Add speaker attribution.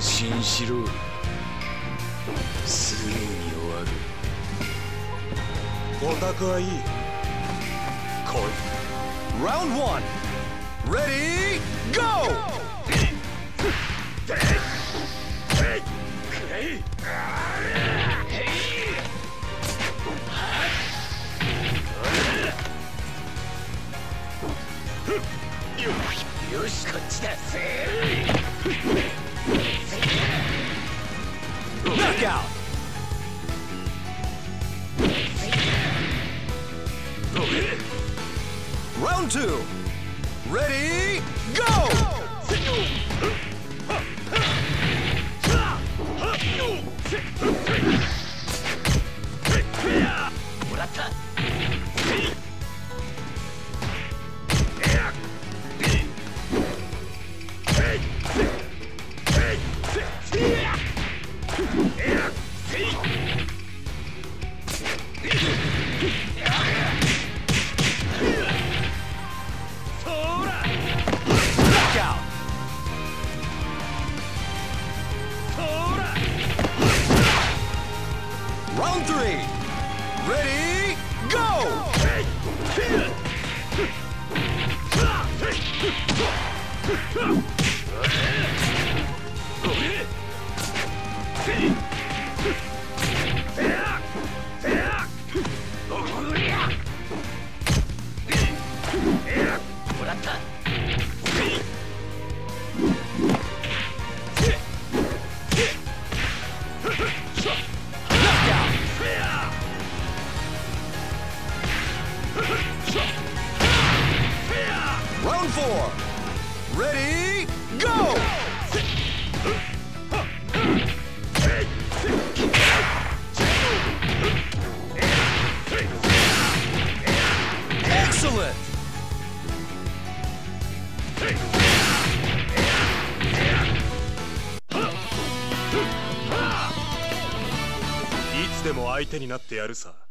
Speaker 1: 心しろ。すぐに終わる。
Speaker 2: お宅はいい。来い。Round 1 Ready Go!
Speaker 1: よしこっちだ
Speaker 2: Knockout! Round two. Ready, go! Round three. Ready, go! Round four. Ready, go! Excellent! いつでも相手になってやるさ